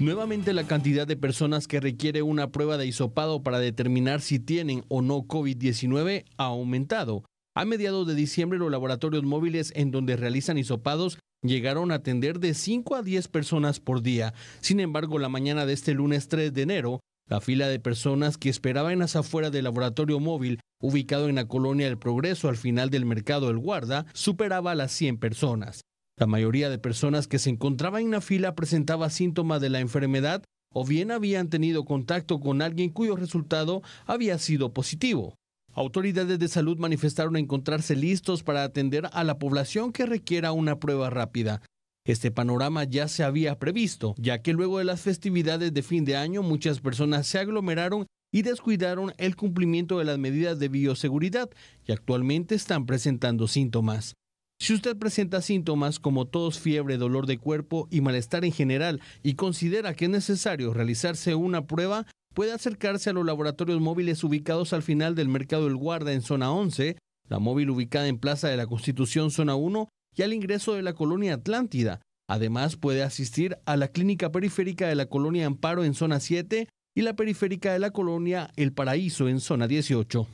Nuevamente la cantidad de personas que requiere una prueba de hisopado para determinar si tienen o no COVID-19 ha aumentado. A mediados de diciembre los laboratorios móviles en donde realizan hisopados llegaron a atender de 5 a 10 personas por día. Sin embargo, la mañana de este lunes 3 de enero, la fila de personas que esperaban en las afueras del laboratorio móvil ubicado en la colonia El Progreso al final del mercado El Guarda superaba a las 100 personas. La mayoría de personas que se encontraban en la fila presentaba síntomas de la enfermedad o bien habían tenido contacto con alguien cuyo resultado había sido positivo. Autoridades de salud manifestaron encontrarse listos para atender a la población que requiera una prueba rápida. Este panorama ya se había previsto, ya que luego de las festividades de fin de año muchas personas se aglomeraron y descuidaron el cumplimiento de las medidas de bioseguridad y actualmente están presentando síntomas. Si usted presenta síntomas como tos, fiebre, dolor de cuerpo y malestar en general y considera que es necesario realizarse una prueba, puede acercarse a los laboratorios móviles ubicados al final del Mercado El Guarda en zona 11, la móvil ubicada en Plaza de la Constitución zona 1 y al ingreso de la colonia Atlántida. Además puede asistir a la clínica periférica de la colonia Amparo en zona 7 y la periférica de la colonia El Paraíso en zona 18.